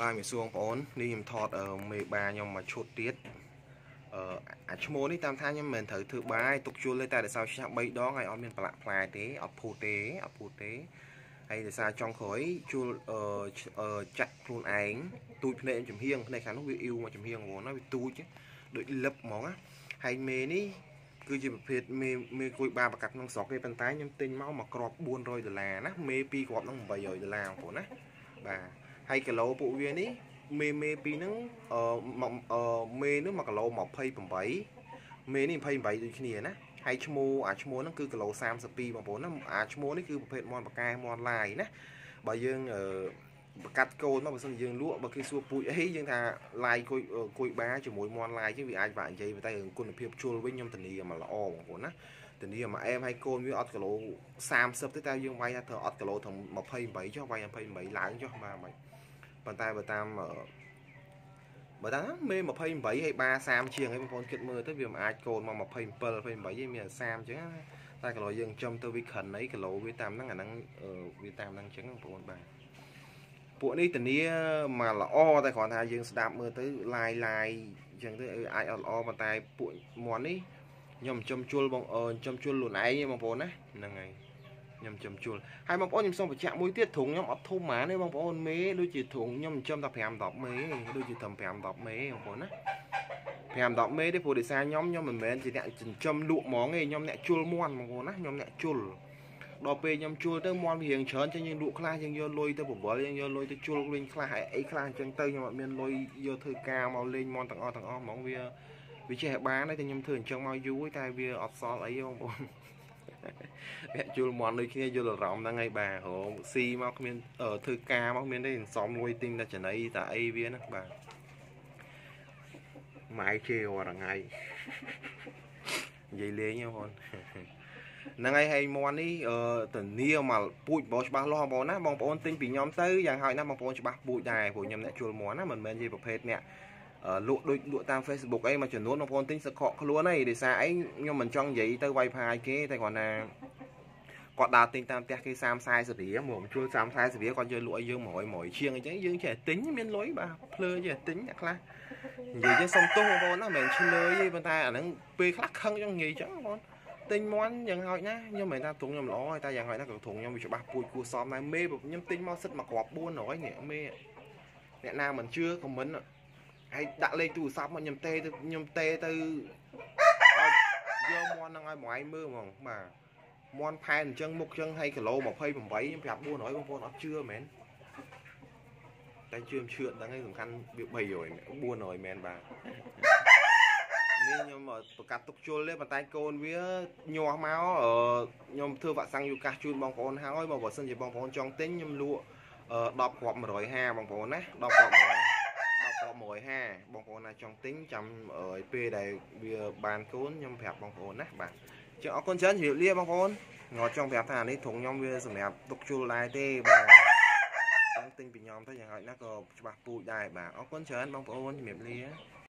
បាទមានសួរបងប្អូននេះខ្ញុំថតមេបាខ្ញុំមកឈុតទៀតអឺអាឈ្មោះនេះតាមថាខ្ញុំមិនត្រូវធ្វើបាយទុកជួលទេតែដោយសារឆ្នះ3ដងហើយអត់មានប្រឡាក់ផ្លែទេអត់ភូតទេអត់ភូតទេហើយដោយសារចង់ក្រោយជួលអឺចាក់ខ្លួនឯងទូចភ្នែកចំហៀងភ្នែកខាងនោះវាអ៊ីវមកចំហៀងហ្មងណាវាទូចដូចលឹបហ្មងណាហើយមេនេះគឺជាប្រភេទមេមេគួយបាប្រកាត់ក្នុងស្រុកទេប៉ុន្តែខ្ញុំទិញមកមកក្រប400ដុល្លារណាមេ2គ្រាប់ហ្នឹង800ដុល្លារបងប្អូនណាបាទ ហើយគីឡូពួកវានេះមេមេពីរហ្នឹងអឺមេនេះ1គីឡូ28មេនេះ28ដូចគ្នាណាហើយឈ្មោះអាឈ្មោះហ្នឹងគឺគីឡូ32បងប្អូនណាអាឈ្មោះនេះគឺប្រភេទមន់បកាយមន់ឡាយណាបើយើងអឺបកាត់កូនមកបើសិនយើងលក់បើគេសួរពូជអីយើងថាឡាយគួយគួយបាជាមួយមន់ឡាយចឹងវាអាចបាក់និយាយតែរឿងគុណភាពជុលវិញខ្ញុំធានាមកល្អបងប្អូនណាធានាមកអែមឲ្យកូនវាអត់គីឡូ30ទេតែយើងវាយថាត្រូវអត់គីឡូត្រឹម28ចុះវាយ28ឡើងចុះបាទមិន ប៉ុន្តែបើតាមបើតាមមេ28ហើយបា30ជាងហើយបងប្អូនគិតមើលទៅវាមិនអាចកូនមក27 28ឯងមាន30អញ្ចឹងតែគីឡូយើងចំទៅវាក្រិនអីគីឡូវាតាមហ្នឹងអាហ្នឹងវាតាមហ្នឹងអញ្ចឹងបងប្អូនបាទពួកនេះធានាមកល្អតែគ្រាន់ថាយើងស្ដាប់មើលទៅឡាយឡាយអញ្ចឹងទៅអាចអត់ល្អប៉ុន្តែពួកមន់នេះខ្ញុំចំជុលបងចំជុលខ្លួនឯងបងប្អូនណាហ្នឹងហើយ ខ្ញុំចំជុលហើយបងប្អូនខ្ញុំសូមបញ្ជាក់មួយទៀតធុងខ្ញុំអត់ធំហ្មងទេបងប្អូនមេដូចជាធុងខ្ញុំចំតែ5 10មេដូចជាត្រឹម5 10មេបងប្អូនណា5 10មេទេព្រោះដោយសារខ្ញុំខ្ញុំមិនមែនជាអ្នកចិញ្ចឹមលក់ហ្មងទេខ្ញុំអ្នកជុលមន់បងប្អូនណាខ្ញុំអ្នកជុលដល់ពេលខ្ញុំជួលទៅមន់វារៀងច្រើនចឹងយើងលក់ខ្លះយើងយកលុយទៅបវលយើងយកលុយទៅជួលលេងខ្លះអីខ្លះអញ្ចឹងទៅខ្ញុំអត់មានលុយយកធ្វើការមកលេងមន់ទាំងអស់ទាំងអស់ហ្មងវាវាចេះបានតែខ្ញុំធ្វើអញ្ចឹងមកយូរតែវាអត់សល់អីទេបងប្អូន អ្នកជួលមន់ដូចគ្នាយល់អារម្មណ៍ហ្នឹងហើយបាទហៅស៊ីមកគ្មានធ្វើការមកមានទេសំលុយទិញតែចំណៃតែអីវាហ្នឹងបាទម៉ែជេរាល់ថ្ងៃនិយាយលេងបងប្អូនហ្នឹងហើយហើយមន់នេះធានាមកពូជបងច្បាស់លាស់បងប្អូនណាបងប្អូនទិញពីខ្ញុំទៅយ៉ាងហើយណាបងប្អូនច្បាស់ពូជដែរព្រោះខ្ញុំអ្នកជួលមន់ណាមិនមែនជាប្រភេទអ្នក លក់ដូចលក់តាម Facebook អីមួយចំនួនបងប្អូនទិញសឹកខកខ្លួនអីដោយសារអីខ្ញុំមិនចង់និយាយទៅ Wi-Fi គេតែគាត់ណាគាត់ដើរទិញតាមផ្ទះគេ30 40រៀលមកជួល30 40រៀលគាត់យកលក់ឲ្យយើង100 100ជាងអញ្ចឹងយើងចេះទិញមានលុយបាទភ្លើចេះទិញអ្នកខ្លះនិយាយទៅសុំទោសបងប្អូនណាមិនមែនឈ្លើយទេប៉ុន្តែអាហ្នឹងពេលខ្លះខឹងចឹងនិយាយចឹងបងប្អូនទិញមន់យ៉ាងហោចណាខ្ញុំមិនថាទ្រង់ខ្ញុំល្អតែយ៉ាងហោចណាក៏ទ្រង់ខ្ញុំវាច្បាស់ពូជគួសមដែរមេខ្ញុំទិញមកសិតមកគ្រាប់400នេះមេអ្នកណាមិនជឿខមមិន ហើយដាក់លេខទូរស័ព្ទមកខ្ញុំទេទៅខ្ញុំទេទៅយកមន់ហ្នឹងឲ្យមួយឯងមើលហ្មងបាទមន់ផែនអញ្ចឹងមុខអញ្ចឹងហើយគីឡូ28ខ្ញុំប្រាប់400បងប្អូនអត់ជឿមែនតែជឿឈឿនហ្នឹងឯងសំខាន់វា300 400មែនបាទនេះខ្ញុំប្រកាសទុកជុលទេប៉ុន្តែកូនវាញាស់មកខ្ញុំធ្វើវ៉ាក់សាំងយូកាសជូនបងប្អូនហើយបើបើសិនជាបងប្អូនចង់ទិញខ្ញុំលក់10គ្រាប់150បងប្អូនណា10គ្រាប់150 10គ្រាប់150បងប្អូនណាចង់ទិញចាំពេលដែលវាបានកូនខ្ញុំប្រាប់បងប្អូនណាបាទចឹងអរគុណច្រើនជម្រាបលាបងប្អូនងត់ចង់ប្រាប់ថានេះធុងខ្ញុំវាសម្រាប់ទុកជុលដែរទេបាទចង់ទិញពីខ្ញុំទៅយ៉ាងហោចណាស់ក៏ច្បាស់ពូជដែរបាទអរគុណច្រើនបងប្អូនជម្រាបលា